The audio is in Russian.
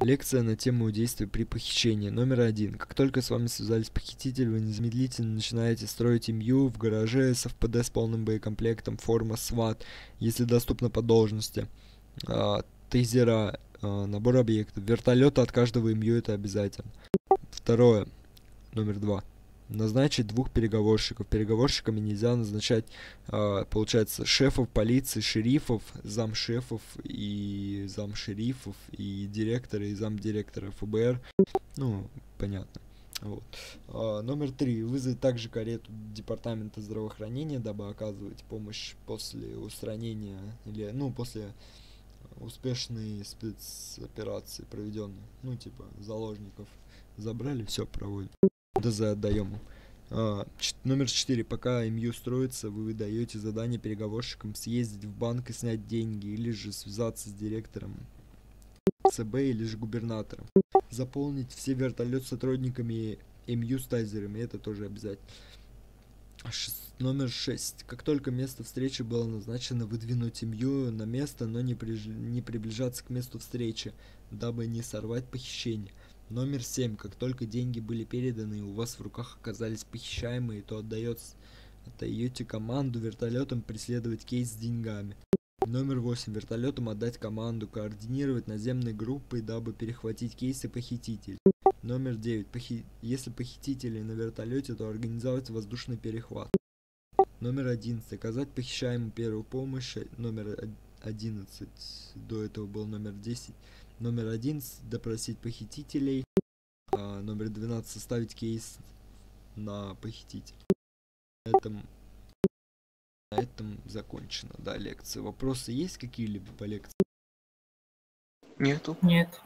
Лекция на тему действий при похищении. Номер один. Как только с вами связались похитители, вы незамедлительно начинаете строить МЮ в гараже с ФПД с полным боекомплектом, форма СВАТ, если доступно по должности. А, тейзера, а, набор объектов, вертолета от каждого МЮ это обязательно. Второе. Номер два назначить двух переговорщиков. Переговорщиками нельзя назначать, э, получается, шефов полиции, шерифов, замшефов и замшерифов, и директора, и замдиректора ФБР. Ну, понятно. Вот. А, номер три. Вызвать также карету департамента здравоохранения, дабы оказывать помощь после устранения или, ну, после успешной спецоперации проведенной. Ну, типа, заложников забрали, все, проводим. ДЗ отдаем. А, номер 4. Пока МЮ строится, вы выдаете задание переговорщикам съездить в банк и снять деньги, или же связаться с директором ЦБ или же губернатором. Заполнить все вертолет сотрудниками МЮ с тайзерами, это тоже обязательно. Ш номер 6. Как только место встречи было назначено, выдвинуть МЮ на место, но не, при не приближаться к месту встречи, дабы не сорвать похищение. Номер 7. Как только деньги были переданы и у вас в руках оказались похищаемые, то отдается, отдаете команду вертолетом преследовать кейс с деньгами. Номер 8. Вертолетом отдать команду координировать наземной группой, дабы перехватить кейсы похитителей. Номер 9. Похи... Если похитители на вертолете, то организовать воздушный перехват. Номер 11. Оказать похищаемому первую помощь. Номер 11. До этого был номер 10 Номер 11 допросить похитителей. А, номер 12 составить кейс на похитителя. На этом, на этом закончена, да, лекция. Вопросы есть какие-либо по лекции? Нету. Нет.